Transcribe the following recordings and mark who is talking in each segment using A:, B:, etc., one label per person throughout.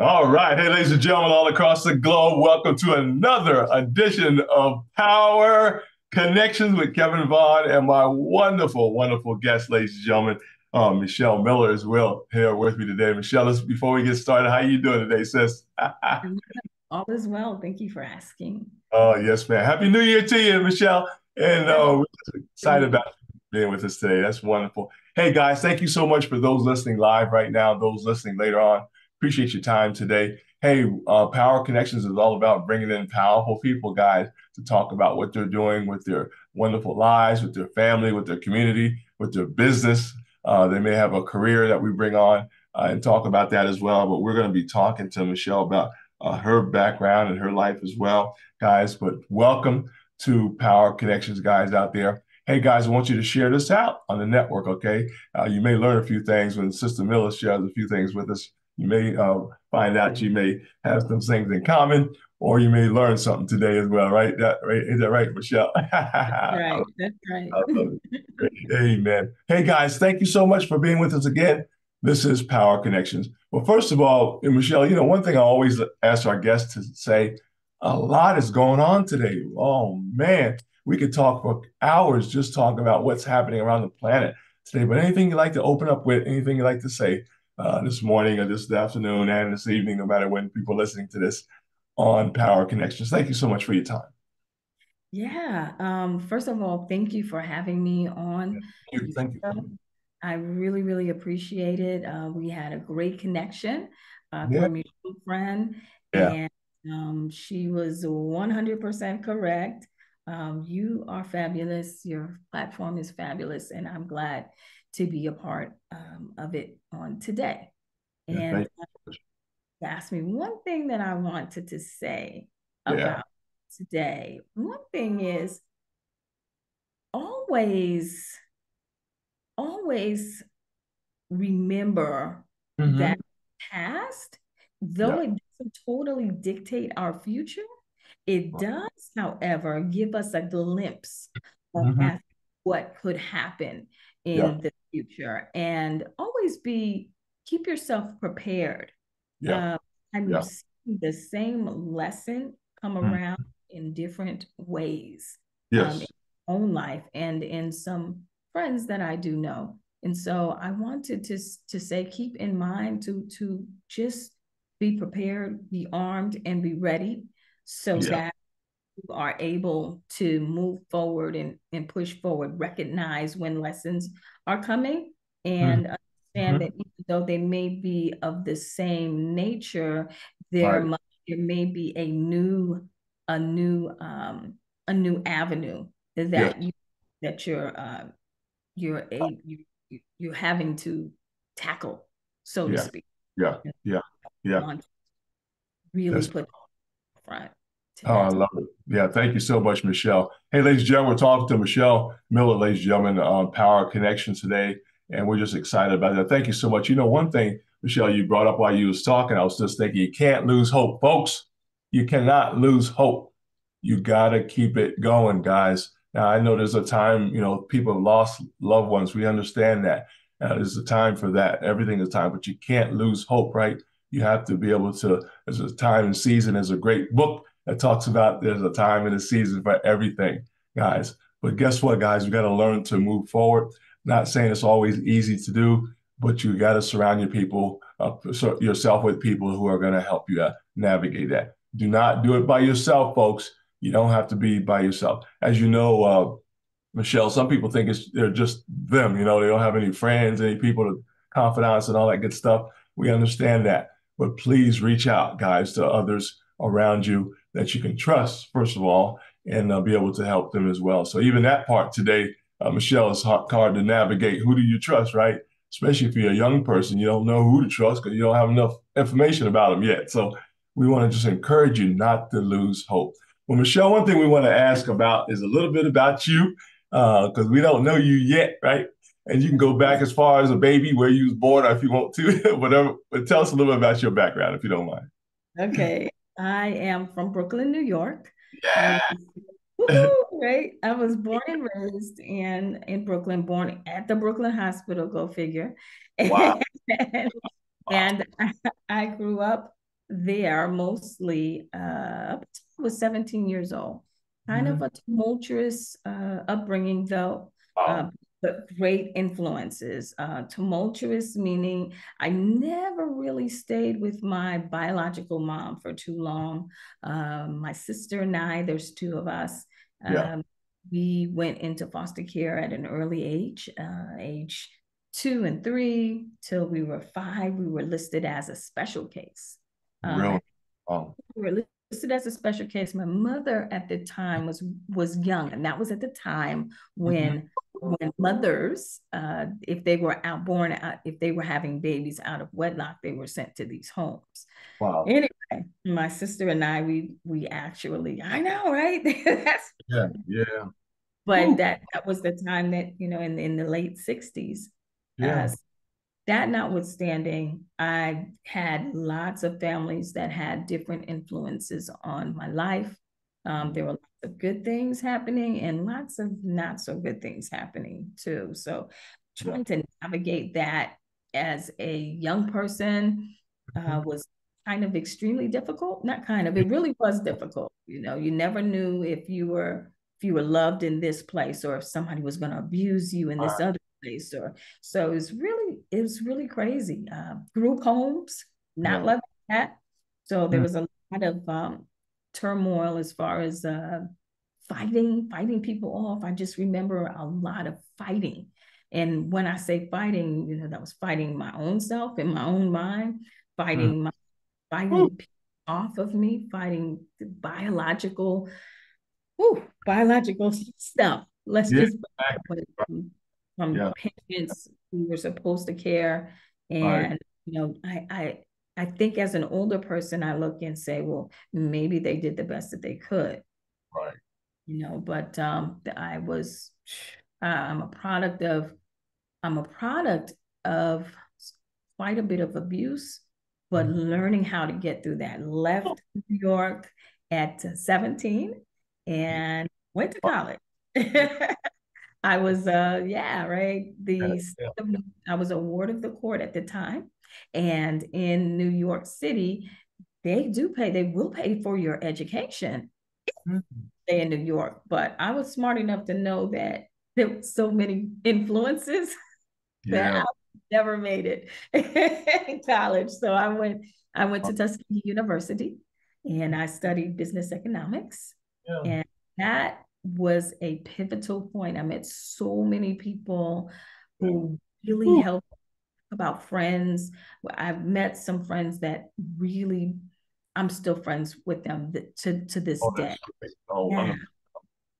A: All right. Hey, ladies and gentlemen, all across the globe, welcome to another edition of Power Connections with Kevin Vaughan and my wonderful, wonderful guest, ladies and gentlemen, uh, Mechel Miller as well here with me today. Mechel, before we get started, how are you doing today, sis?
B: all is well. Thank you for asking.
A: Oh, yes, man. Happy New Year to you, Mechel. And uh, we're excited about being with us today. That's wonderful. Hey, guys, thank you so much for those listening live right now, those listening later on. Appreciate your time today. Hey, uh, Power Connections is all about bringing in powerful people, guys, to talk about what they're doing with their wonderful lives, with their family, with their community, with their business. Uh, they may have a career that we bring on uh, and talk about that as well. But we're going to be talking to Mechel about uh, her background and her life as well, guys. But welcome to Power Connections, guys, out there. Hey guys, I want you to share this out on the network, okay? Uh, you may learn a few things when Sister Miller shares a few things with us you may uh, find out you may have some things in common, or you may learn something today as well, right? That right? Is that right, Mechel?
B: right. That's right.
A: Amen. Hey guys, thank you so much for being with us again. This is Power Connections. Well, first of all, Mechel, you know, one thing I always ask our guests to say, a lot is going on today. Oh man, we could talk for hours just talking about what's happening around the planet today. But anything you'd like to open up with, anything you'd like to say, uh, this morning or this afternoon and this evening, no matter when people are listening to this on Power Connections. Thank you so much for your time.
B: Yeah. Um, first of all, thank you for having me on.
A: Thank you. Thank you.
B: I really, really appreciate it. Uh, we had a great connection uh, yeah. a mutual friend, yeah. and um, she was 100% correct. Um, you are fabulous. Your platform is fabulous, and I'm glad to be a part um, of it on today. And yeah, asked me one thing that I wanted to say about yeah. today. One thing is always, always remember mm-hmm. that past, though yeah. it doesn't totally dictate our future, it does, however, give us a glimpse of mm-hmm. what could happen in yeah. the future and always be keep yourself prepared yeah. Uh, i'm yeah. seeing the same lesson come mm. around in different ways
A: um, yes. Um,
B: own life and in some friends that i do know and so i wanted to to say keep in mind to to just be prepared be armed and be ready so yeah. that you are able to move forward and, and push forward, recognize when lessons are coming and mm-hmm. understand mm-hmm. that even though they may be of the same nature, there, right. there may be a new, a new, um, a new avenue that yeah. you that you're uh, you're a you, you're having to tackle, so
A: yeah.
B: to speak.
A: Yeah, yeah, yeah.
B: Really That's... put front.
A: Oh, I love it. Yeah, thank you so much, Mechel. Hey, ladies and gentlemen, we're talking to Mechel Miller, ladies and gentlemen, on Power Connections today, and we're just excited about that. Thank you so much. You know, one thing, Mechel, you brought up while you was talking, I was just thinking, you can't lose hope, folks. You cannot lose hope. You got to keep it going, guys. Now, I know there's a time, you know, people have lost loved ones. We understand that. Uh, there's a time for that. Everything is time, but you can't lose hope, right? You have to be able to, there's a time and season. There's a great book that talks about there's a time and a season for everything, guys. But guess what, guys? We got to learn to move forward. Not saying it's always easy to do, but you got to surround your people, uh, yourself with people who are going to help you uh, navigate that. Do not do it by yourself, folks. You don't have to be by yourself. As you know, uh, Mechel, some people think it's they're just them. You know, they don't have any friends, any people to confidants, and all that good stuff. We understand that, but please reach out, guys, to others around you that you can trust, first of all, and uh, be able to help them as well. So even that part today, uh, Mechel, is hard, to navigate. Who do you trust, right? Especially if you're a young person, you don't know who to trust because you don't have enough information about them yet. So we want to just encourage you not to lose hope. Well, Mechel, one thing we want to ask about is a little bit about you because uh, we don't know you yet, right? And you can go back as far as a baby, where you was born, or if you want to, whatever. But tell us a little bit about your background, if you don't mind.
B: Okay. I am from Brooklyn, New York.
A: Yeah.
B: right. I was born and raised in in Brooklyn, born at the Brooklyn Hospital. Go figure.
A: Wow.
B: and, and I, I, grew up there mostly uh, I was 17 years old. Kind mm-hmm. of a tumultuous uh, upbringing, though. Wow. Uh, but great influences. Uh, tumultuous meaning I never really stayed with my biological mom for too long. Um, my sister and I, there's two of us. Yeah. Um, we went into foster care at an early age, uh, age two and three, till we were five. We were listed as a special case.
A: Um, really?
B: Oh. We were listed as a special case. My mother at the time was was young, and that was at the time when mm-hmm when mothers, uh, if they were out born, out, if they were having babies out of wedlock, they were sent to these homes.
A: Wow.
B: Anyway, my sister and I, we we actually, I know, right? That's
A: yeah, yeah.
B: But Ooh. that that was the time that you know, in in the late '60s. Yeah. Uh, that notwithstanding, I had lots of families that had different influences on my life. Um, there were lots of good things happening and lots of not so good things happening too. So trying to navigate that as a young person uh, mm-hmm. was kind of extremely difficult. Not kind of, it really was difficult. You know, you never knew if you were if you were loved in this place or if somebody was going to abuse you in this other place or so it's really it was really crazy uh, group homes not yeah. loving that so there mm. was a lot of um, turmoil as far as uh, fighting, fighting people off. I just remember a lot of fighting. And when I say fighting, you know, that was fighting my own self in my own mind, fighting mm. my fighting off of me, fighting the biological, whew, biological stuff. Let's yeah. just from, from yeah. parents who were supposed to care. And right. you know, I I I think as an older person, I look and say, well, maybe they did the best that they could.
A: Right.
B: You know, but um, I was, uh, I'm a product of, I'm a product of quite a bit of abuse, but mm-hmm. learning how to get through that. Left New York at 17 and went to college. I was, uh, yeah, right. The yeah. I was a ward of the court at the time, and in New York City, they do pay, they will pay for your education mm-hmm. in New York. But I was smart enough to know that there were so many influences yeah. that I never made it in college. So I went, I went to Tuskegee University and I studied business economics. Yeah. And that was a pivotal point. I met so many people who really helped about friends. I've met some friends that really, I'm still friends with them to, to this oh, day. Oh, yeah.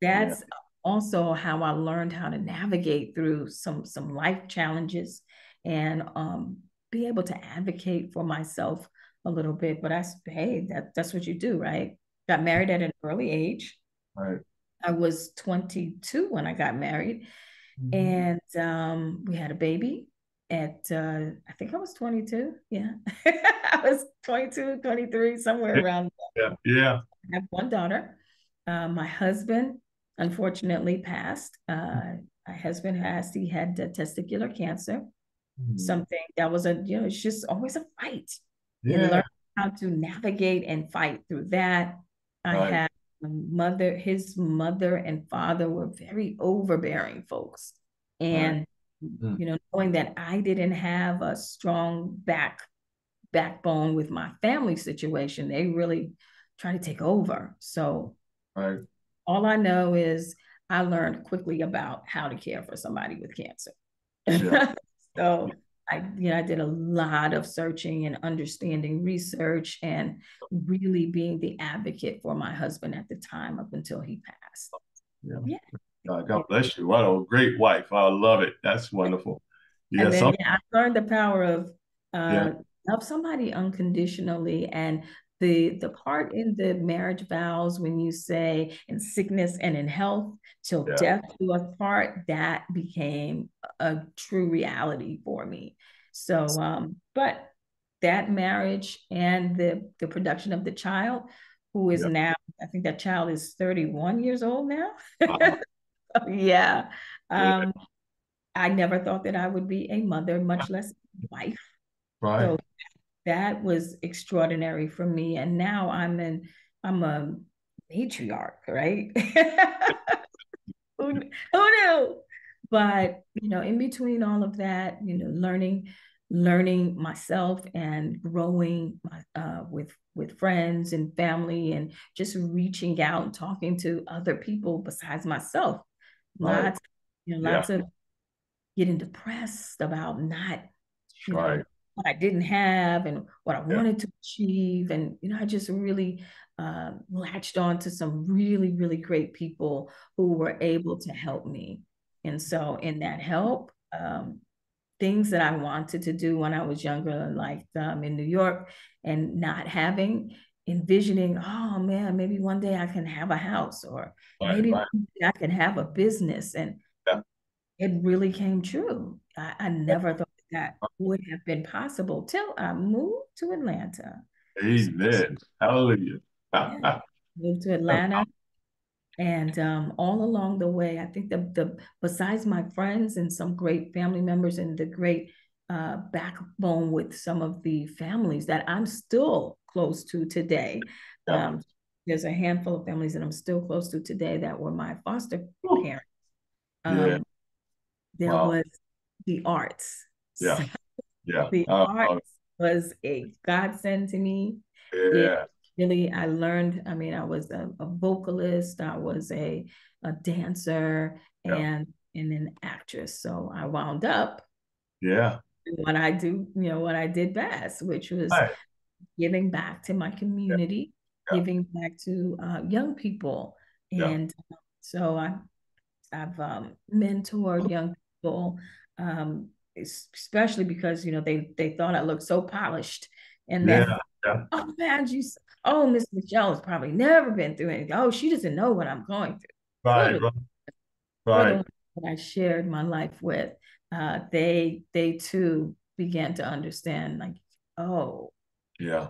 B: That's yeah. also how I learned how to navigate through some some life challenges and um, be able to advocate for myself a little bit. But I hey, that that's what you do, right? Got married at an early age.
A: Right.
B: I was 22 when I got married. Mm-hmm. And um, we had a baby at uh, I think I was 22. Yeah. I was 22, 23, somewhere around
A: Yeah. Yeah.
B: I have one daughter. Uh, my husband unfortunately passed. Uh, my husband has he had testicular cancer. Mm-hmm. Something that was a you know it's just always a fight. Yeah. And learn how to navigate and fight through that. I right. had mother, his mother and father were very overbearing folks. And right mm-hmm. you know, knowing that I didn't have a strong back backbone with my family situation, they really try to take over. So
A: right.
B: all I know is I learned quickly about how to care for somebody with cancer. Yeah. so I, you know, I did a lot of searching and understanding research and really being the advocate for my husband at the time up until he passed.
A: Yeah. yeah. God, God bless you. What a great wife. I love it. That's wonderful.
B: Yeah, and then, some... yeah I learned the power of uh, yeah. love somebody unconditionally and the the part in the marriage vows when you say in sickness and in health till yeah. death do us part that became a true reality for me so um but that marriage and the the production of the child who is now i think that child is 31 years old now yeah. Um, I never thought that I would be a mother, much less a wife.
A: Right. So
B: that was extraordinary for me. And now I'm in, I'm a matriarch, right? who, who knew? But you know, in between all of that, you know, learning, learning myself and growing uh, with with friends and family, and just reaching out and talking to other people besides myself. Right. Lots, you know, lots yeah. of getting depressed about not, you right. know, what I didn't have and what I yeah. wanted to achieve. And, you know, I just really uh, latched on to some really, really great people who were able to help me. And so, in that help, um, things that I wanted to do when I was younger, like um, in New York, and not having, envisioning, oh man, maybe one day I can have a house or right, maybe right. I can have a business. And yeah. it really came true. I, I never thought that would have been possible till I moved to Atlanta.
A: Amen. Hallelujah.
B: yeah. Moved to Atlanta. And um, all along the way, I think the, the besides my friends and some great family members and the great uh, backbone with some of the families that I'm still close to today. Yeah. Um, there's a handful of families that I'm still close to today that were my foster parents. Um, yeah. There wow. was the arts
A: yeah. Yeah.
B: the uh, art was a godsend to me. Yeah. Really, I learned, I mean, I was a, a vocalist, I was a, a dancer yeah. and, and an actress. So I wound up.
A: Yeah.
B: What I do, you know, what I did best, which was right. giving back to my community, yeah. giving back to uh, young people. And so I, I've um, mentored young people um, especially because you know they they thought I looked so polished, and then yeah, yeah. oh man, you oh Miss Mechel has probably never been through anything. Oh, she doesn't know what I'm going through.
A: Right, right. right.
B: I shared my life with, uh, they they too began to understand like, oh,
A: yeah.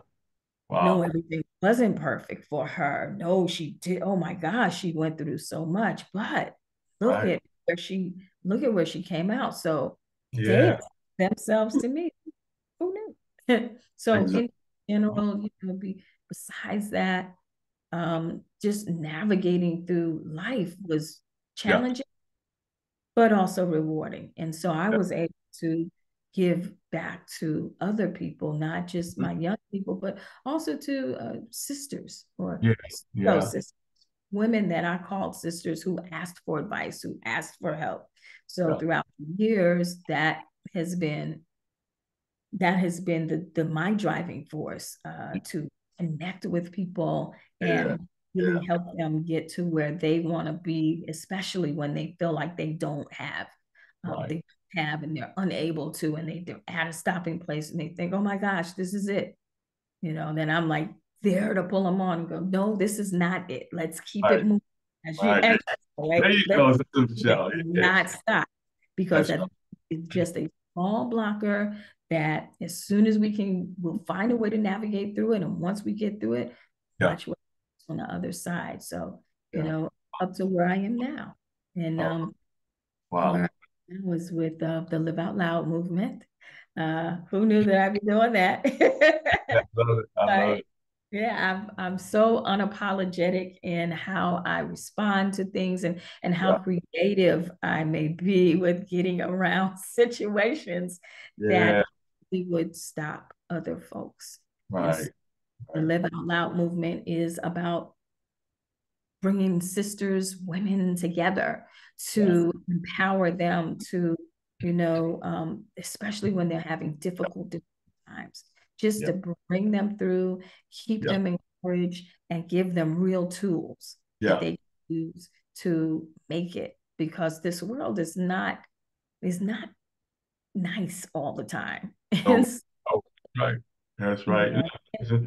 B: Wow. No, everything wasn't perfect for her. No, she did. Oh my gosh, she went through so much. But look right. at where she look at where she came out. So yeah. themselves to me. Who knew? so in general, you know, be, besides that, um, just navigating through life was challenging, but also rewarding. And so I was able to give back to other people, not just mm. my young people, but also to uh, sisters or yes. yeah. sisters, women that I called sisters who asked for advice, who asked for help. So yeah. throughout the years, that has been that has been the the my driving force uh, to connect with people and yeah. really yeah. help them get to where they want to be, especially when they feel like they don't have. Um, right. They have and they're unable to, and they, they're at a stopping place and they think, oh my gosh, this is it. You know, then I'm like there to pull them on and go, no, this is not it. Let's keep right. it moving. As you right.
A: right? There you go,
B: Mechel. Not stop because it's just a small blocker that as soon as we can, we'll find a way to navigate through it. And once we get through it, yeah. watch what's on the other side. So, you know, up to where I am now. And oh. um,
A: wow. I
B: was with uh, the Live Out Loud movement. Uh, who knew that I'd be doing that?
A: I love it. I love it.
B: Yeah, I'm I'm so unapologetic in how I respond to things and and how yeah. creative I may be with getting around situations yeah. that we would stop other folks.
A: Right.
B: The Live Out Loud movement is about bringing sisters, women together to yes. empower them to, you know, um, especially when they're having difficult times just yep. to bring them through, keep yep. them encouraged, and give them real tools
A: yeah.
B: that they use to make it. Because this world is not is not nice all the time.
A: Oh, oh right. That's right.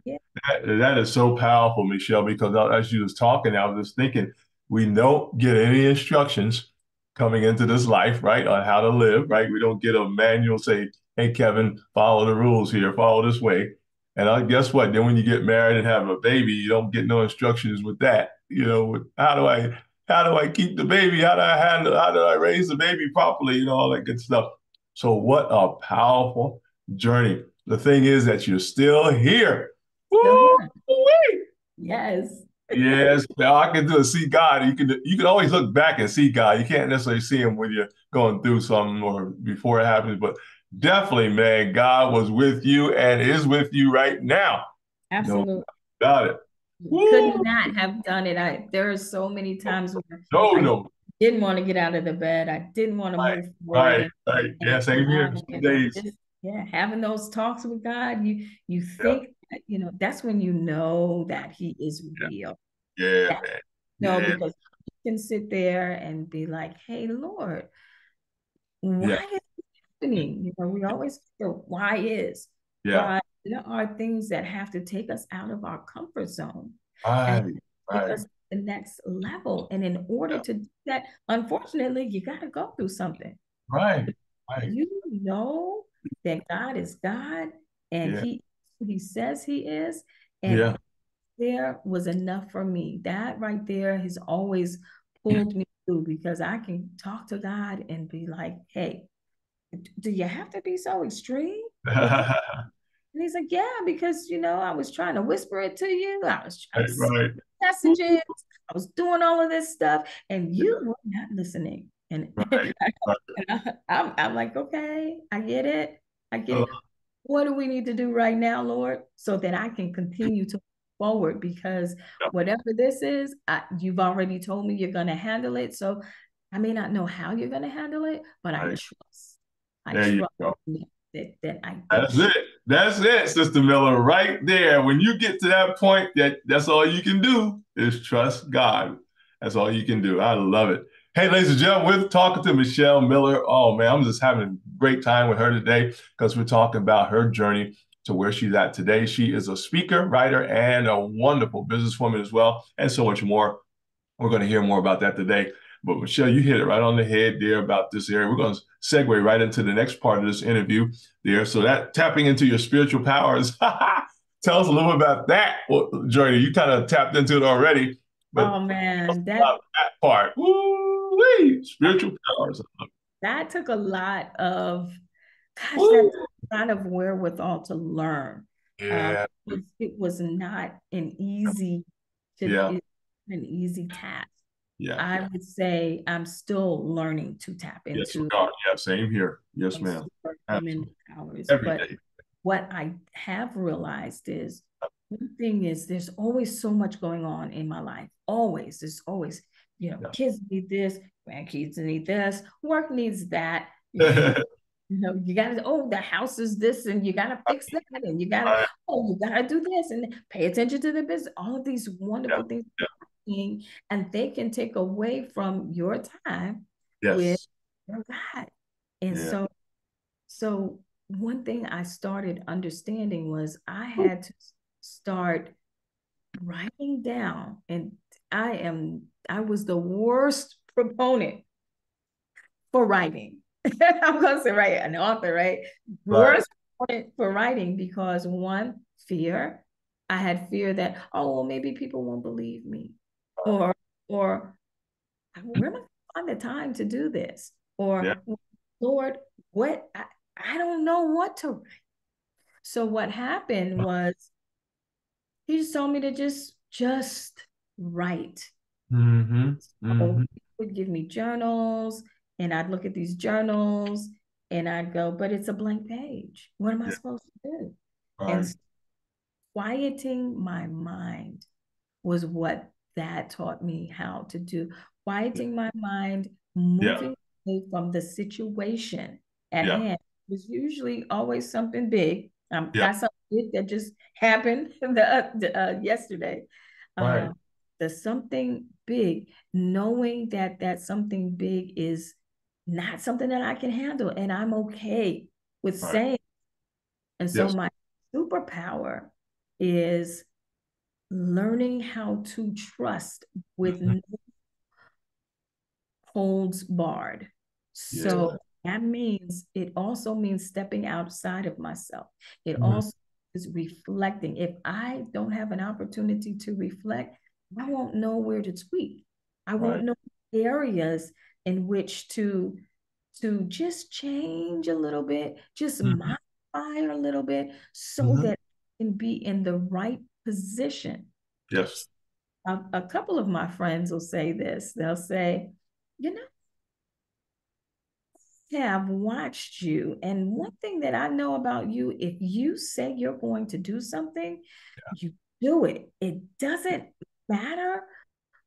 A: Yeah. That, that is so powerful, Mechel, because as you was talking, I was just thinking, we don't get any instructions coming into this life, right, on how to live, right? We don't get a manual say, hey, Kevin, follow the rules here, follow this way. And I guess what? Then when you get married and have a baby, you don't get no instructions with that. You know, how do I how do I keep the baby? How do I handle how do I raise the baby properly? You know, all that good stuff. So what a powerful journey. The thing is that you're still here. Still
B: here. Yes.
A: yes, now I can do it. See God. You can you can always look back and see God. You can't necessarily see Him when you're going through something or before it happens, but definitely, man, God was with you and is with you right now.
B: Absolutely. No,
A: got it.
B: Could not have done it. I there are so many times where
A: no,
B: I
A: no.
B: didn't want to get out of the bed. I didn't want to
A: right,
B: move
A: forward. Right, right. Yeah, same here. Days. Just,
B: yeah, having those talks with God, you you think yeah. that, you know that's when you know that He is real.
A: Yeah, yeah
B: No, yeah. because you can sit there and be like, "Hey, Lord, why is happening?" You know, we always feel why is
A: yeah. Why
B: there are things that have to take us out of our comfort zone
A: right,
B: right. the next level. And in order yeah. to do that, unfortunately, you got to go through something.
A: Right. right.
B: You know that God is God and yeah. He He says He is. And yeah. there was enough for me. That right there has always pulled me through because I can talk to God and be like, hey, do you have to be so extreme? And he's like, Yeah, because you know, I was trying to whisper it to you. I was trying right, to right. messages. I was doing all of this stuff, and you were not listening. And, right. I, am I'm like, okay, I get it. I get uh, it. What do we need to do right now, Lord, so that I can continue to move forward? Because yeah. whatever this is, I, you've already told me you're going to handle it. So I may not know how you're going to handle it, but I trust. I there trust that, that I.
A: That's it. That's it, Sister Miller, right there. When you get to that point, that that's all you can do is trust God. That's all you can do. I love it. Hey, ladies and gentlemen, we're talking to Mechel Miller. Oh man, I'm just having a great time with her today because we're talking about her journey to where she's at today. She is a speaker, writer, and a wonderful businesswoman as well, and so much more. We're going to hear more about that today. But Mechel, you hit it right on the head there about this area. We're going to segue right into the next part of this interview there. So that tapping into your spiritual powers. Tell us a little bit about that well, journey. You kind of tapped into it already.
B: Oh man, that,
A: that part. Woo-wee, spiritual powers.
B: That took a lot of gosh, that kind of wherewithal to learn.
A: Yeah.
B: Uh, it, it, was not an easy to, yeah. an easy task
A: yeah.
B: I would say I'm still learning to tap into.
A: Yes, yeah, same here. Yes, ma'am.
B: Powers. Every but day. what I have realized is uh, one thing is there's always so much going on in my life. Always. There's always, you know, yeah. kids need this, grandkids need this, work needs that. You know, you gotta, oh, the house is this, and you gotta fix that, and you gotta, oh, you gotta do this, and pay attention to the business. All of these wonderful yeah. things and they can take away from your time
A: yes.
B: with your God. And yeah. so, so one thing I started understanding was I had to start writing down, and I am I was the worst proponent for writing. I'm gonna say right, an author, right? right. Worst proponent for writing because one, fear. I had fear that, oh, well, maybe people won't believe me or or where am I find the time to do this? Or yeah. Lord, what I, I don't know what to write. So what happened was he just told me to just just write.
A: Mm-hmm. Mm-hmm.
B: So he would give me journals and I'd look at these journals and I'd go, but it's a blank page. What am I supposed to do? Right. And quieting my mind was what that taught me how to do quieting my mind, moving yeah. away from the situation at yeah. hand. It was usually always something big. Um, yeah. Got something big that just happened the, uh, yesterday.
A: Right. Uh,
B: the something big, knowing that that something big is not something that I can handle, and I'm okay with right. saying. And so yes. my superpower is learning how to trust with mm-hmm. no holds barred. So yeah. that means it also means stepping outside of myself. It mm-hmm. also is reflecting. If I don't have an opportunity to reflect, I won't know where to tweak. I won't know areas in which to to just change a little bit, just mm-hmm. fire a little bit so mm-hmm. that I can be in the right position.
A: Yes.
B: A, a couple of my friends will say this. They'll say, you know, have watched you. And one thing that I know about you, if you say you're going to do something, yeah. you do it. It doesn't matter.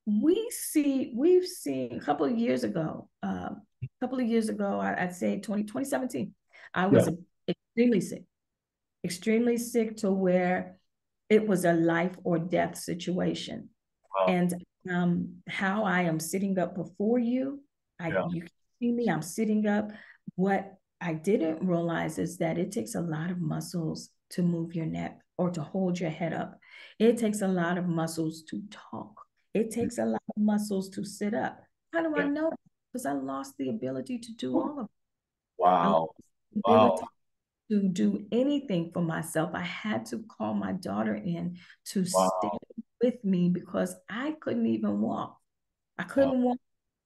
B: We see, we've seen a couple of years ago, uh, a couple of years ago, I, would say 20, 2017, I was yeah. extremely sick, extremely sick to where it was a life or death situation. Wow. And um, how I am sitting up before you, I yeah. you can see me, I'm sitting up. What I didn't realize is that it takes a lot of muscles to move your neck or to hold your head up. It takes a lot of muscles to talk. It takes a lot of muscles to sit up. How do yeah. I know? Because I lost the ability to do all of it.
A: Wow. Wow.
B: To do anything for myself. I had to call my daughter in to wow. stay with me because I couldn't even walk. I couldn't wow. walk,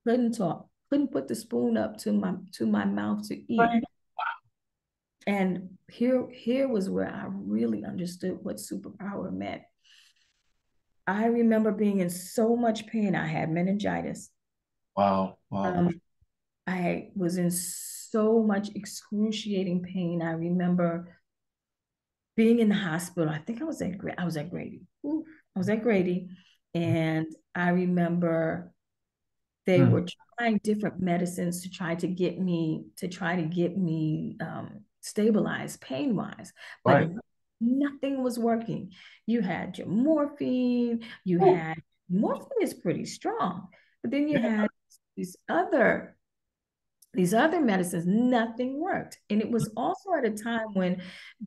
B: couldn't talk couldn't put the spoon up to my to my mouth to eat. Right. And here, here was where I really understood what superpower meant. I remember being in so much pain. I had meningitis.
A: Wow. Wow. Um,
B: I was in so much excruciating pain. I remember being in the hospital. I think I was at I was at Grady. Ooh, I was at Grady, and I remember they mm. were trying different medicines to try to get me to try to get me um, stabilized pain wise, but right. nothing was working. You had your morphine. You oh. had morphine is pretty strong, but then you yeah. had these other these other medicines nothing worked and it was also at a time when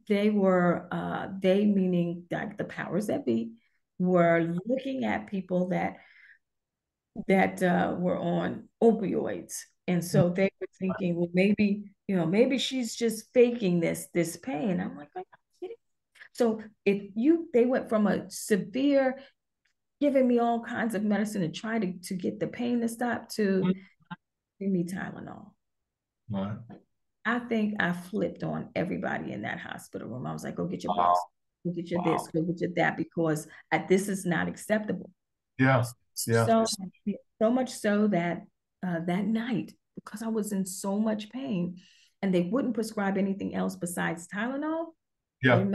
B: they were uh, they meaning like the powers that be were looking at people that that uh, were on opioids. And so they were thinking, well, maybe, you know, maybe she's just faking this, this pain. I'm like, are you kidding? So if you, they went from a severe, giving me all kinds of medicine to try to, to get the pain to stop to mm-hmm. Give me Tylenol. Right. I think I flipped on everybody in that hospital room. I was like, go get your wow. go get your wow. this, go get your that, because I, this is not acceptable.
A: Yeah. Yeah.
B: So, so much so that uh, that night, because I was in so much pain and they wouldn't prescribe anything else besides Tylenol.
A: Yeah.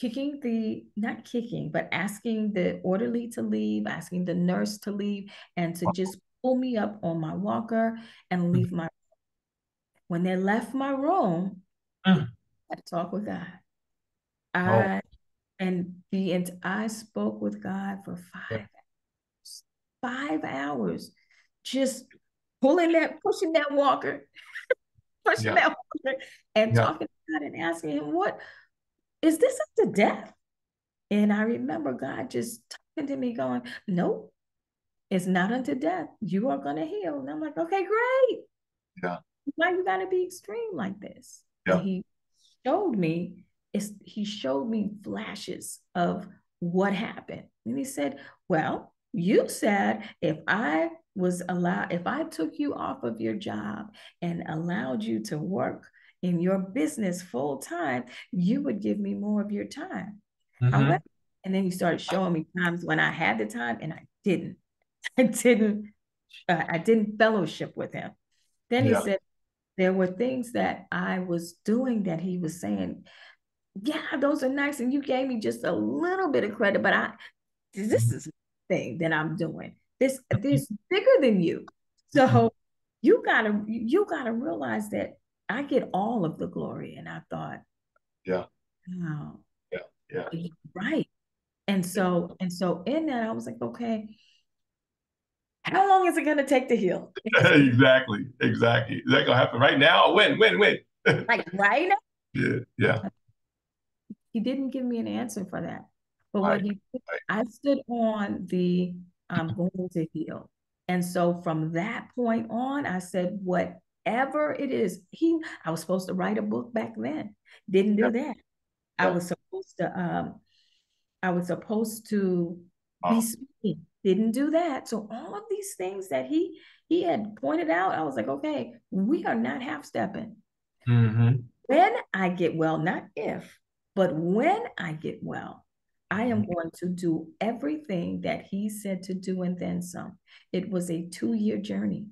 B: Kicking the, not kicking, but asking the orderly to leave, asking the nurse to leave, and to just pull me up on my walker and leave mm. my when they left my room, mm. I had to talk with God. I oh. and the and I spoke with God for five hours five hours just pulling that, pushing that walker, pushing yeah. that walker, and yeah. talking to God and asking him, What is this unto death? And I remember God just talking to me, going, Nope, it's not unto death. You are going to heal. And I'm like, Okay, great.
A: Yeah.
B: Why you got to be extreme like this?
A: Yeah.
B: And he showed me, it's, he showed me flashes of what happened. And he said, Well, you said if I was allowed, if I took you off of your job and allowed you to work in your business full time, you would give me more of your time. Mm-hmm. However, and then you started showing me times when I had the time and I didn't. I didn't. Uh, I didn't fellowship with him. Then yeah. he said there were things that I was doing that he was saying, yeah, those are nice, and you gave me just a little bit of credit, but I this mm-hmm. is thing that I'm doing. This this bigger than you. So mm-hmm. you gotta you gotta realize that I get all of the glory. And I thought,
A: yeah,
B: wow,
A: yeah, yeah,
B: right. And so and so in that I was like, okay, how long is it gonna take to heal?
A: exactly, exactly. Is that gonna happen right now? When, when, when?
B: like right now?
A: Yeah, yeah.
B: He didn't give me an answer for that. But what he I stood on the I'm going to heal. And so from that point on, I said, whatever it is, he I was supposed to write a book back then. Didn't do that. I was supposed to um I was supposed to be speaking. Didn't do that. So all of these things that he he had pointed out, I was like, okay, we are not half stepping.
A: Mm-hmm.
B: when I get well, not if, but when I get well, I am mm-hmm. going to do everything that he said to do and then some. It was a two year journey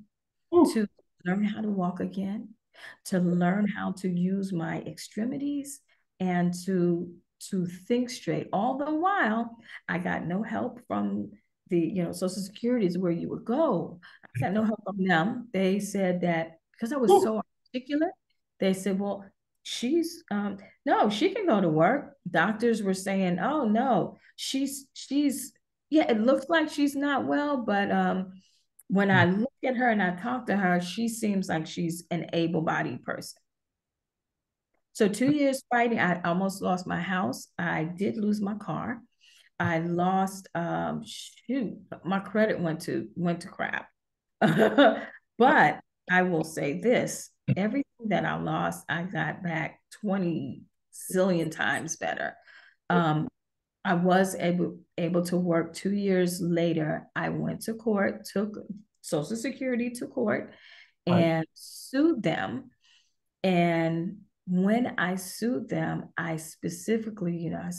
B: Ooh. to learn how to walk again, to learn how to use my extremities and to to think straight. All the while, I got no help from the, you know, Social Security is where you would go. I got no help from them. They said that because I was Ooh. so articulate, they said, well, she's um no, she can go to work. Doctors were saying, oh no, she's she's yeah, it looks like she's not well, but um when I mm. look at her and I talk to her, she seems like she's an able-bodied person. So two years fighting, I almost lost my house. I did lose my car. I lost um shoot, my credit went to went to crap. but I will say this, everything that I lost, I got back 20 zillion times better. Um, I was able able to work two years later. I went to court, took Social Security to court, and right. sued them. And when I sued them, I specifically, you know, I,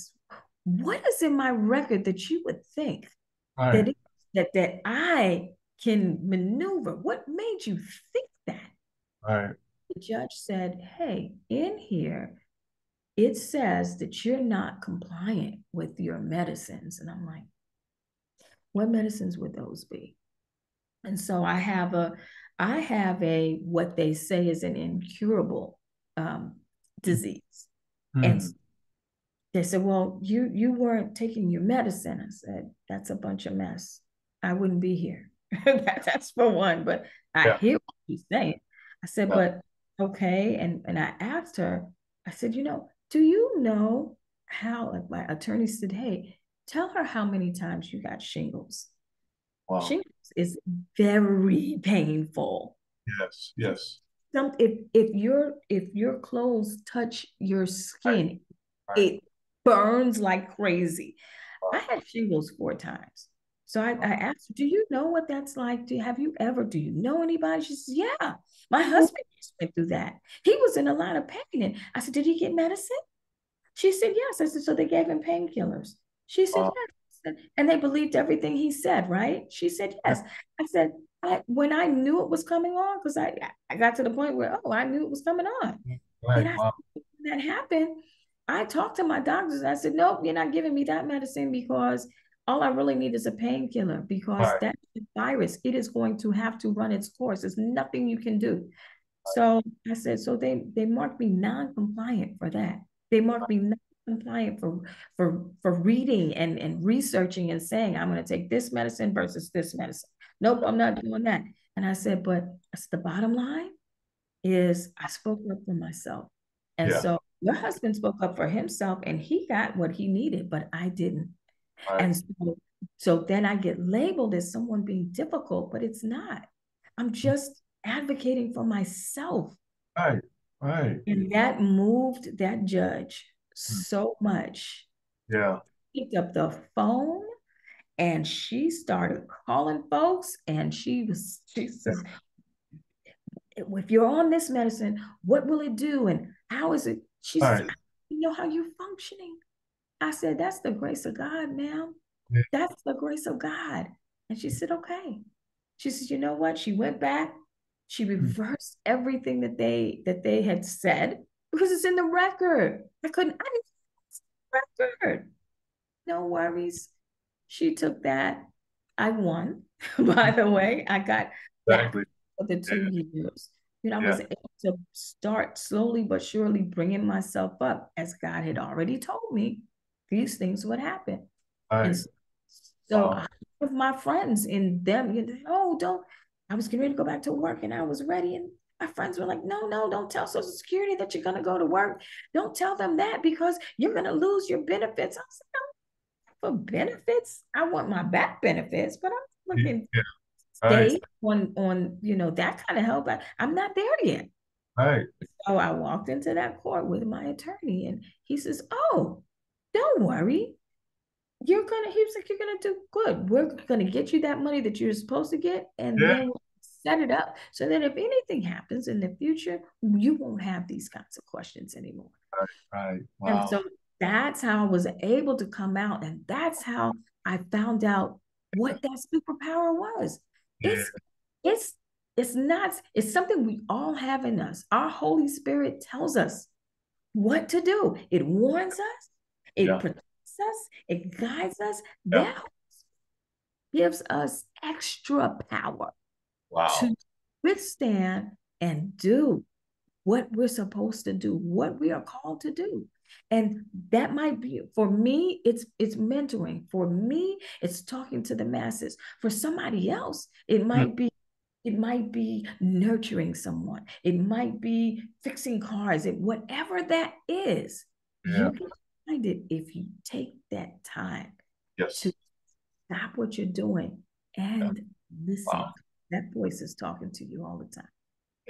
B: what is in my record that you would think right. that, it, that that I can maneuver? What made you think that?
A: Right.
B: The judge said, "Hey, in here, it says that you're not compliant with your medicines," and I'm like, "What medicines would those be?" And so I have a, I have a what they say is an incurable um, disease. Mm. And they said, Well, you you weren't taking your medicine. I said, That's a bunch of mess. I wouldn't be here. that, that's for one, but I yeah. hear what you're saying. I said, yeah. but okay. And and I asked her, I said, you know, do you know how like my attorney said, hey, tell her how many times you got shingles. Wow. Shingles is very painful.
A: Yes, yes
B: some if if your if your clothes touch your skin, right. Right. it burns like crazy. I oh. had shingles four times. So I, I oh. asked, do you know what that's like? Do have you ever, do you know anybody? She says, Yeah, my husband just went through that. He was in a lot of pain. And I said, Did he get medicine? She said, Yes. I said, So they gave him painkillers. She said, oh. Yes. And they believed everything he said, right? She said, Yes. I said, I, when I knew it was coming on, because I I got to the point where oh I knew it was coming on. Mm, right. And wow. that happened, I talked to my doctors. I said, nope, you're not giving me that medicine because all I really need is a painkiller because right. that virus, it is going to have to run its course. There's nothing you can do. So I said, so they they marked me non-compliant for that. They marked me non-compliant for for for reading and and researching and saying I'm going to take this medicine versus this medicine. Nope, I'm not doing that. And I said, but the bottom line is I spoke up for myself. And yeah. so your husband spoke up for himself and he got what he needed, but I didn't. Right. And so, so then I get labeled as someone being difficult, but it's not. I'm just advocating for myself.
A: Right, right.
B: And that moved that judge hmm. so much.
A: Yeah.
B: Picked up the phone and she started calling folks and she was she says if you're on this medicine what will it do and how is it she said right. you know how you're functioning i said that's the grace of god ma'am yeah. that's the grace of god and she said okay she said you know what she went back she hmm. reversed mm-hmm. everything that they that they had said because it's in the record i couldn't i didn't record no worries she took that. I won, by the way. I got exactly. for the two years. You know, I yeah. was able to start slowly but surely bringing myself up as God had already told me these things would happen. Right. so, so wow. with my friends and them, you know, oh, don't. I was getting ready to go back to work and I was ready. And my friends were like, no, no, don't tell Social Security that you're going to go to work. Don't tell them that because you're going to lose your benefits. I was like, oh, for benefits. I want my back benefits, but I'm looking yeah. Stay right. on on you know that kind of help. I, I'm not there yet.
A: Right.
B: So I walked into that court with my attorney, and he says, "Oh, don't worry, you're gonna." He was like, "You're gonna do good. We're gonna get you that money that you're supposed to get, and yeah. then set it up so that if anything happens in the future, you won't have these kinds of questions anymore.
A: Right, right. Wow.
B: And so that's how I was able to come out, and that's how I found out what that superpower was. It's it's it's not, it's something we all have in us. Our Holy Spirit tells us what to do. It warns us, it yeah. protects us, it guides us. Yeah. That gives us extra power
A: wow. to
B: withstand and do what we're supposed to do, what we are called to do. And that might be for me, it's it's mentoring. For me, it's talking to the masses. For somebody else, it might mm-hmm. be it might be nurturing someone. It might be fixing cars. It whatever that is, yeah. you can find it if you take that time
A: yes.
B: to stop what you're doing and yeah. listen. Wow. That voice is talking to you all the time.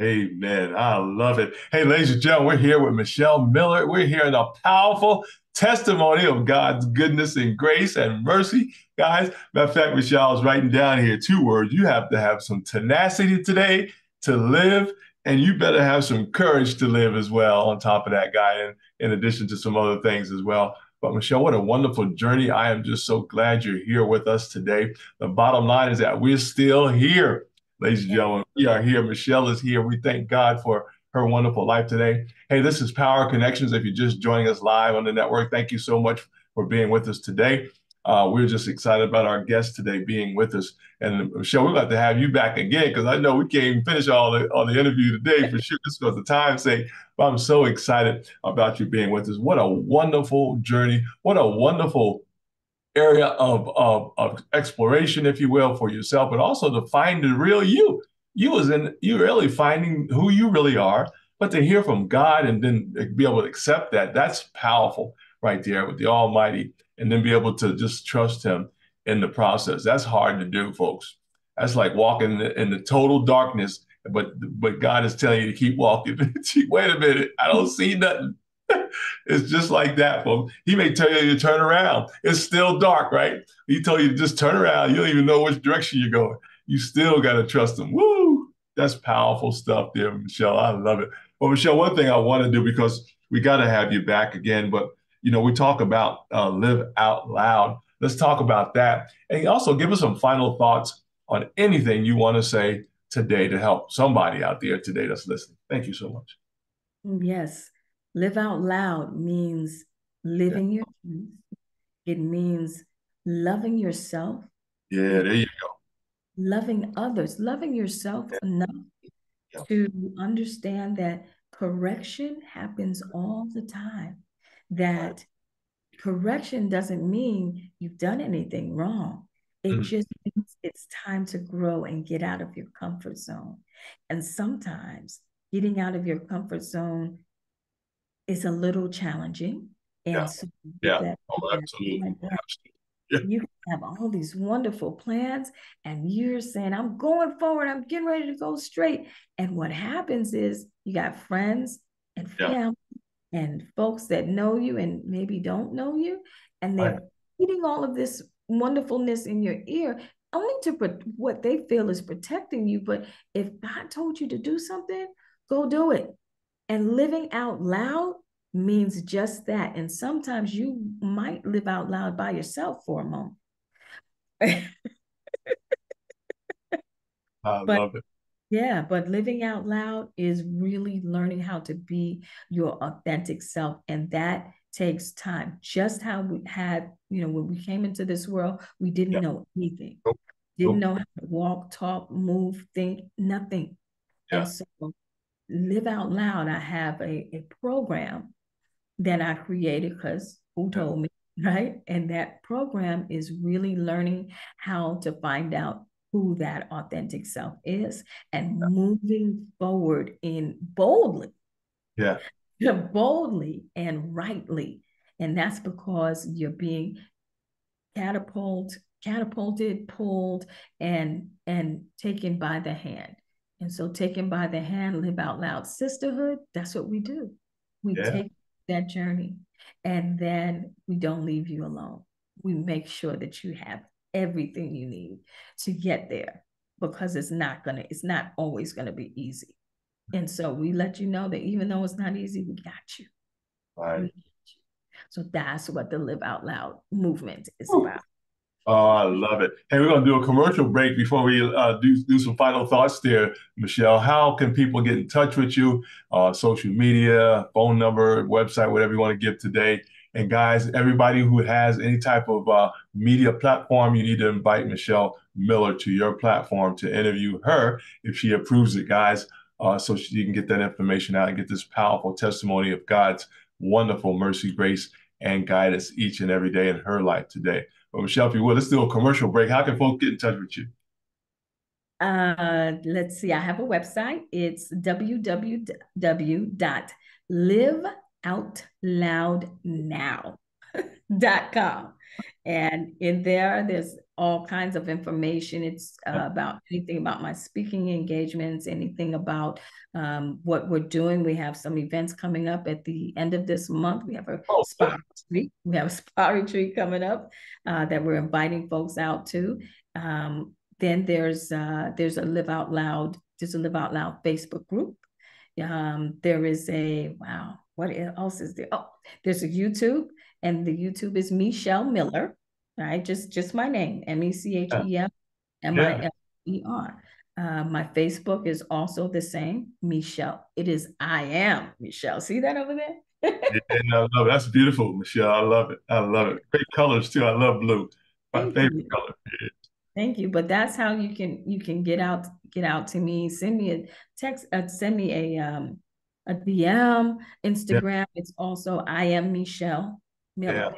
A: Amen. I love it. Hey, ladies and gentlemen, we're here with Mechel Miller. We're hearing a powerful testimony of God's goodness and grace and mercy. Guys, matter of fact, Mechel is writing down here two words. You have to have some tenacity today to live, and you better have some courage to live as well, on top of that, guy, and in addition to some other things as well. But Mechel, what a wonderful journey. I am just so glad you're here with us today. The bottom line is that we're still here. Ladies and gentlemen, we are here. Mechel is here. We thank God for her wonderful life today. Hey, this is Power Connections. If you're just joining us live on the network, thank you so much for being with us today. Uh, we're just excited about our guest today being with us. And Mechel, we're about to have you back again because I know we can't finish all the all the interview today for sure, just because the time's sake. But I'm so excited about you being with us. What a wonderful journey! What a wonderful area of, of, of exploration, if you will, for yourself, but also to find the real you. You was in you really finding who you really are, but to hear from God and then be able to accept that, that's powerful right there with the Almighty, and then be able to just trust Him in the process. That's hard to do, folks. That's like walking in the, in the total darkness, but but God is telling you to keep walking. Wait a minute, I don't see nothing. It's just like that, folks. He may tell you to turn around. It's still dark, right? He told you to just turn around. You don't even know which direction you're going. You still got to trust him. Woo! That's powerful stuff there, Mechel. I love it. Well, Mechel, one thing I want to do because we got to have you back again, but you know, we talk about uh, live out loud. Let's talk about that. And also give us some final thoughts on anything you want to say today to help somebody out there today that's listening. Thank you so much.
B: Yes. Live out loud means living yeah. your truth. It means loving yourself.
A: Yeah, there you go.
B: Loving others, loving yourself yeah. enough yeah. to understand that correction happens all the time. That correction doesn't mean you've done anything wrong. It mm. just means it's time to grow and get out of your comfort zone. And sometimes getting out of your comfort zone is a little challenging. And
A: yeah.
B: so
A: yeah. That, oh, uh, absolutely.
B: Yeah. You have all these wonderful plans, and you're saying, I'm going forward, I'm getting ready to go straight. And what happens is you got friends and family yeah. and folks that know you and maybe don't know you, and they're right. all of this wonderfulness in your ear only to put what they feel is protecting you. But if God told you to do something, go do it. And living out loud means just that. And sometimes you might live out loud by yourself for a moment.
A: I but, love it.
B: Yeah, but living out loud is really learning how to be your authentic self. And that takes time. Just how we had, you know, when we came into this world, we didn't yeah. know anything. Nope. Didn't nope. know how to walk, talk, move, think, nothing. Yeah. And so live out loud, I have a, a program that I created because who told me, right? And that program is really learning how to find out who that authentic self is and moving forward in boldly.
A: Yeah.
B: boldly and rightly. And that's because you're being catapulted, catapulted, pulled, and and taken by the hand. And so, taken by the hand, live out loud sisterhood, that's what we do. We yeah. take that journey and then we don't leave you alone. We make sure that you have everything you need to get there. because it's not gonna, it's not always gonna be easy. And so we let you know that even though it's not easy, we got you.
A: Right.
B: So that's what the Live Out Loud movement is Ooh. about.
A: Oh, I love it. Hey, we're going to do a commercial break before we uh, do, do some final thoughts there, Mechel. How can people get in touch with you? Uh, social media, phone number, website, whatever you want to give today. And guys, everybody who has any type of uh, media platform, you need to invite Mechel Miller to your platform to interview her if she approves it, guys, uh, so she can get that information out and get this powerful testimony of God's wonderful mercy, grace, and guidance each and every day in her life today. But Mechel, if you will, let's do a commercial break. How can folks get in touch with you?
B: Uh, let's see. I have a website. It's www.liveoutloudnow.com. And in there, there's all kinds of information. It's uh, about anything about my speaking engagements, anything about um, what we're doing. We have some events coming up at the end of this month. We have a oh, spa retreat. We have a spa retreat coming up uh, that we're inviting folks out to. Um, then there's uh, there's a Live Out Loud. There's a Live Out Loud Facebook group. Um, there is a wow. What else is there? Oh, there's a YouTube, and the YouTube is Mechel Miller right? Just just my name, M E C H E L M I L E R. Uh, my Facebook is also the same, Mechel. It is I am Mechel. See that over there?
A: yeah, I love it. That's beautiful, Mechel. I love it. I love it. Great colors too. I love blue. My Thank favorite you. color.
B: Thank you. But that's how you can you can get out get out to me. Send me a text. Uh, send me a um a DM. Instagram. Yeah. It's also I am Mechel Miller. Yeah.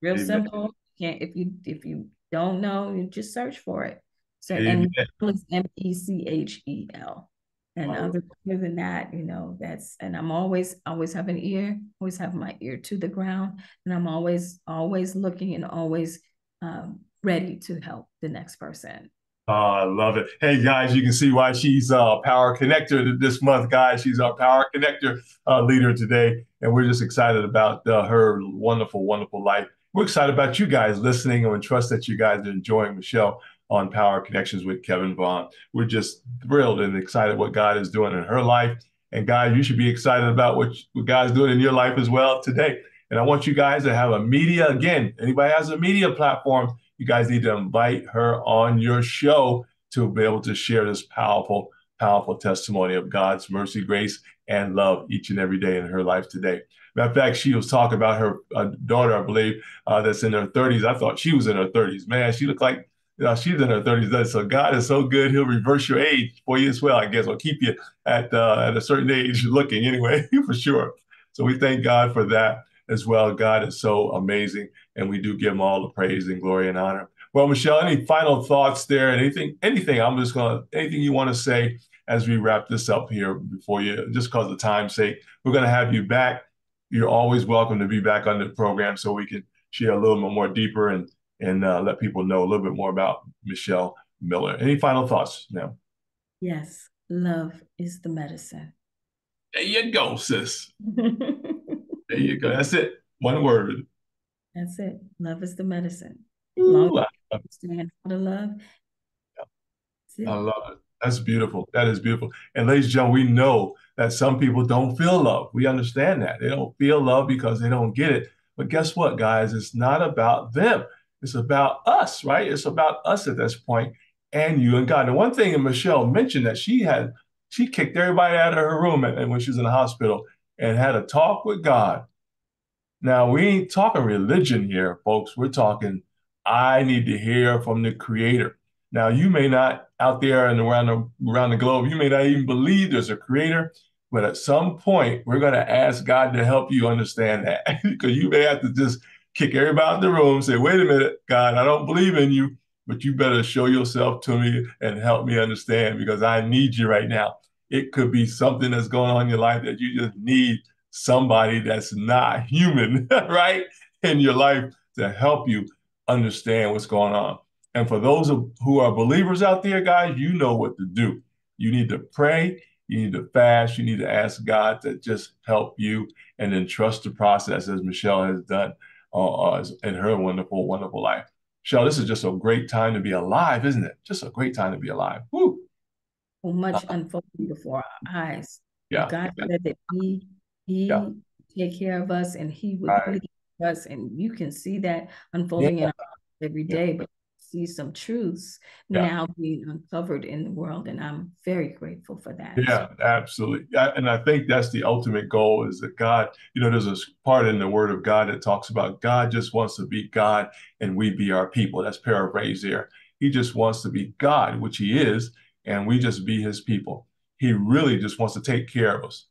B: Real Amen. simple can't if you if you don't know, you just search for it. So Amen. and M E C H E L. And oh. other, than that, you know, that's and I'm always always have an ear, always have my ear to the ground, and I'm always always looking and always um, ready to help the next person.
A: Oh, I love it. Hey guys, you can see why she's a uh, power connector this month, guys. She's our power connector uh, leader today, and we're just excited about uh, her wonderful, wonderful life we're excited about you guys listening and we trust that you guys are enjoying Mechel on Power Connections with Kevin Vaughan. We're just thrilled and excited what God is doing in her life. And guys, you should be excited about what, what God's doing in your life as well today. And I want you guys to have a media, again, anybody has a media platform, you guys need to invite her on your show to be able to share this powerful, powerful testimony of God's mercy, grace, and love each and every day in her life today. Matter of fact, she was talking about her uh, daughter, I believe, uh, that's in her 30s. I thought she was in her 30s. Man, she looked like you know, she's in her 30s. So God is so good, He'll reverse your age for you as well, I guess, or keep you at uh, at a certain age looking anyway, for sure. So we thank God for that as well. God is so amazing, and we do give Him all the praise and glory and honor. Well, Mechel, any final thoughts there? Anything? Anything? I'm just gonna anything you want to say as we wrap this up here before you, just because of time's sake. We're gonna have you back you're always welcome to be back on the program so we can share a little bit more deeper and and uh, let people know a little bit more about Mechel Miller. Any final thoughts now?
B: Yes, love is the medicine.
A: There you go, sis. there you go. That's it. One word.
B: That's it. Love is the medicine. Ooh, I understand how to love.
A: Yeah. I love it. That's beautiful. That is beautiful. And ladies and gentlemen, we know that some people don't feel love. We understand that. They don't feel love because they don't get it. But guess what, guys? It's not about them. It's about us, right? It's about us at this point and you and God. And one thing, and Mechel mentioned that she had, she kicked everybody out of her room and when she was in the hospital and had a talk with God. Now, we ain't talking religion here, folks. We're talking, I need to hear from the Creator. Now, you may not out there and around the, around the globe, you may not even believe there's a creator, but at some point, we're going to ask God to help you understand that because you may have to just kick everybody out the room, say, wait a minute, God, I don't believe in you, but you better show yourself to me and help me understand because I need you right now. It could be something that's going on in your life that you just need somebody that's not human, right, in your life to help you understand what's going on. And for those who are believers out there, guys, you know what to do. You need to pray, you need to fast, you need to ask God to just help you, and then trust the process as Mechel has done uh, uh in her wonderful, wonderful life. Mechel, this is just a great time to be alive, isn't it? Just a great time to be alive. Woo.
B: So much uh, unfolding before our eyes.
A: Yeah.
B: God yeah. said that He He yeah. take care of us and He would right. us, and you can see that unfolding yeah. in our every day. But see some truths yeah. now being uncovered in the world and i'm very grateful for that.
A: Yeah absolutely. And i think that's the ultimate goal is that god you know there's a part in the word of god that talks about god just wants to be god and we be our people. That's paraphrased there. He just wants to be god which he is and we just be his people. He really just wants to take care of us.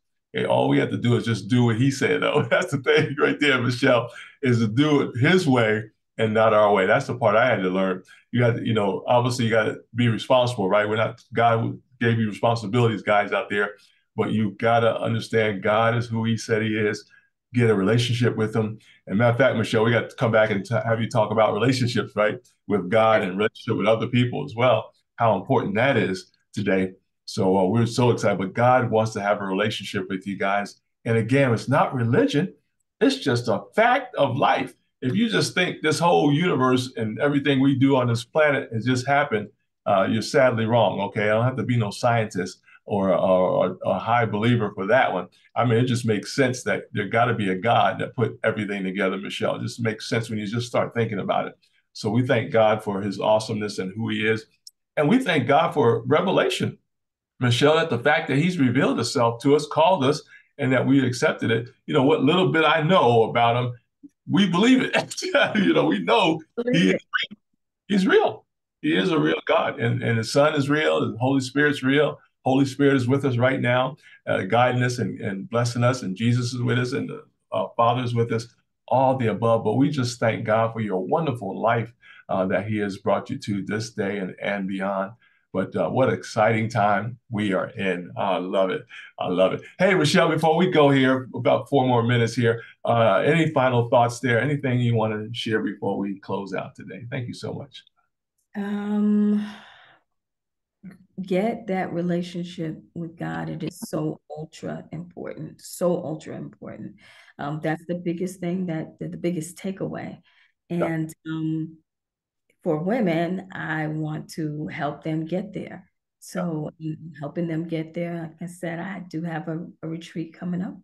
A: All we have to do is just do what he said, though. That's the thing right there, Mechel, is to do it his way and not our way. That's the part I had to learn. You got, you know, obviously you got to be responsible, right? We're not God gave you responsibilities, guys out there, but you got to understand God is who He said He is. Get a relationship with Him. And matter of fact, Mechel, we got to come back and t- have you talk about relationships, right, with God and relationship with other people as well. How important that is today. So uh, we're so excited. But God wants to have a relationship with you guys. And again, it's not religion; it's just a fact of life if you just think this whole universe and everything we do on this planet has just happened, uh, you're sadly wrong. Okay, I don't have to be no scientist or, or, a high believer for that one. I mean, it just makes sense that there got to be a God that put everything together. Mechel, it just makes sense when you just start thinking about it. So we thank God for His awesomeness and who He is, and we thank God for revelation. Mechel, that the fact that He's revealed Himself to us, called us, and that we accepted it. You know what little bit I know about Him we believe it. you know, we know he is, he's real. He is a real God, and, and his son is real, the Holy Spirit's real. Holy Spirit is with us right now, uh, guiding us and, and blessing us, and Jesus is with us, and the uh, Father is with us, all the above. But we just thank God for your wonderful life uh, that He has brought you to this day and, and beyond. But uh, what exciting time we are in. I love it. I love it. Hey, Mechel, before we go here, about four more minutes here, uh, any final thoughts there? Anything you want to share before we close out today? Thank you so much.
B: Um, get that relationship with God. It is so ultra important, so ultra important. Um, that's the biggest thing that the, the biggest takeaway. And um, for women, I want to help them get there. So yeah. helping them get there, like I said, I do have a, a retreat coming up.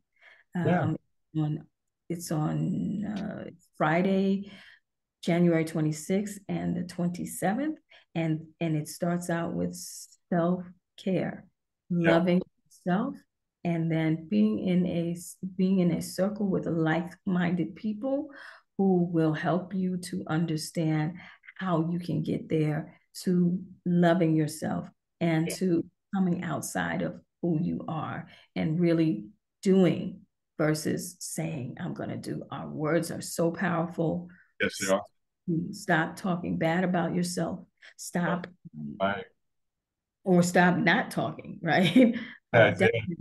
B: Um, yeah. on it's on uh, Friday, January 26th and the 27th. And and it starts out with self-care, yeah. loving yourself, and then being in a being in a circle with like-minded people who will help you to understand how you can get there to loving yourself and yeah. to coming outside of who you are and really doing versus saying, I'm going to do. Our words are so powerful.
A: Yes, they are.
B: Stop talking bad about yourself. Stop. Right. Or stop not talking, right? Uh,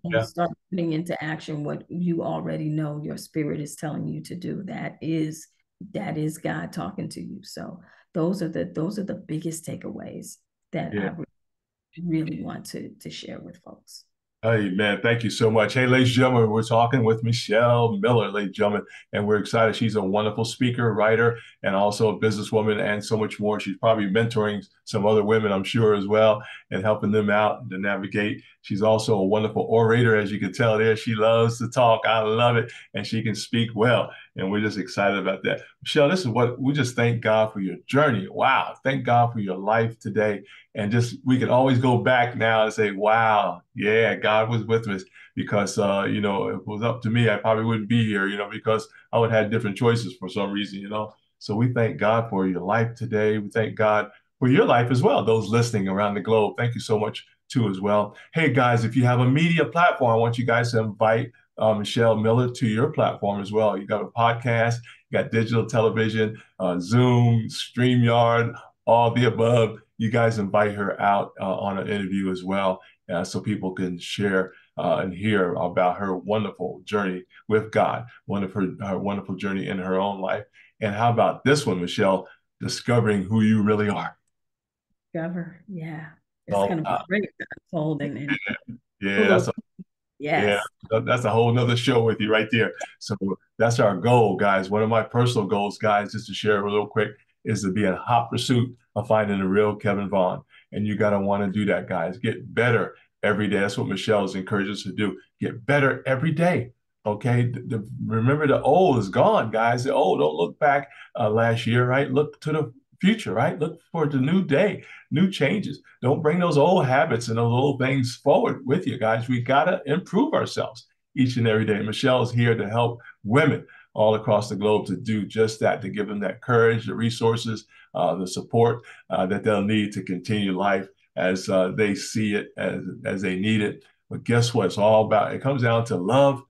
B: yeah. Start putting into action what you already know your spirit is telling you to do. That is that is God talking to you. So those are the those are the biggest takeaways that yeah. I really want to to share with folks.
A: Hey, man, thank you so much. Hey, ladies and gentlemen, we're talking with Mechel Miller, ladies and gentlemen, and we're excited. She's a wonderful speaker, writer, and also a businesswoman, and so much more. She's probably mentoring some other women, I'm sure, as well, and helping them out to navigate. She's also a wonderful orator, as you can tell there. She loves to talk. I love it, and she can speak well, and we're just excited about that. Mechel, this is what we just thank God for your journey. Wow, thank God for your life today and just we can always go back now and say, "Wow, yeah, God was with us." Because uh, you know, if it was up to me, I probably wouldn't be here. You know, because I would have different choices for some reason. You know, so we thank God for your life today. We thank God for your life as well. Those listening around the globe, thank you so much too as well. Hey guys, if you have a media platform, I want you guys to invite uh, Mechel Miller to your platform as well. You got a podcast, you got digital television, uh, Zoom, StreamYard, all the above you guys invite her out uh, on an interview as well, uh, so people can share uh, and hear about her wonderful journey with God, one of her, her wonderful journey in her own life. And how about this one, Mechel? Discovering who you really are.
B: Discover, yeah, it's oh, going to be great unfolding.
A: And- yeah, that's a Yes. Yeah, that's a whole nother show with you right there. So that's our goal, guys. One of my personal goals, guys, just to share real quick, is to be in hot pursuit of finding the real Kevin Vaughan. And you got to want to do that, guys. Get better every day. That's what Mechel is encouraging us to do. Get better every day. Okay. The, the, remember, the old is gone, guys. The old, don't look back uh, last year, right? Look to the future, right? Look for the new day, new changes. Don't bring those old habits and those old things forward with you, guys. We got to improve ourselves each and every day. Mechel is here to help women all across the globe to do just that, to give them that courage, the resources, uh, the support uh, that they'll need to continue life as uh, they see it, as, as they need it. But guess what? It's all about, it comes down to love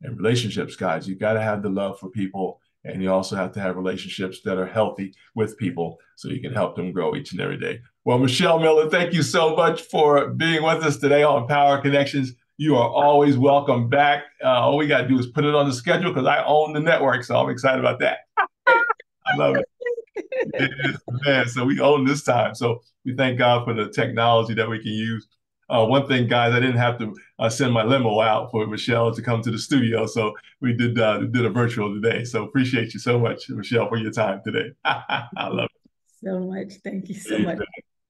A: and relationships, guys. You got to have the love for people and you also have to have relationships that are healthy with people so you can help them grow each and every day. Well, Mechel Miller, thank you so much for being with us today on Power Connections. You are always welcome back. Uh, all we got to do is put it on the schedule because I own the network. So I'm excited about that. I love it. it man, so we own this time. So we thank God for the technology that we can use uh, one thing, guys, I didn't have to uh, send my limo out for Mechel to come to the studio, so we did uh, did a virtual today. So appreciate you so much, Mechel, for your time today. I love it.
B: So much. Thank you so much.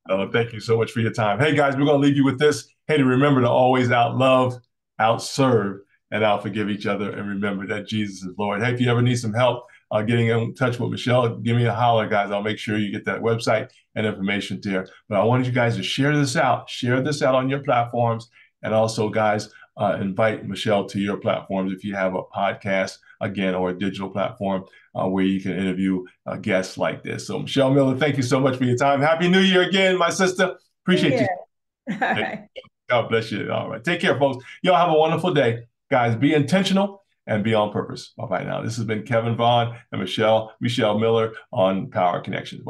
A: Uh, thank you so much for your time. Hey, guys, we're going to leave you with this. Hey, to remember to always out love, out serve, and out forgive each other, and remember that Jesus is Lord. Hey, if you ever need some help, uh, getting in touch with Mechel, give me a holler, guys. I'll make sure you get that website and information there. But I wanted you guys to share this out, share this out on your platforms, and also, guys, uh, invite Mechel to your platforms if you have a podcast, again, or a digital platform uh, where you can interview uh, guests like this. So, Mechel Miller, thank you so much for your time. Happy New Year again, my sister. Appreciate you. All right. God bless you. All right. Take care, folks. Y'all have a wonderful day. Guys, be intentional and be on purpose. Bye bye now. This has been Kevin Vaughan and Mechel Mechel Miller on Power Connections.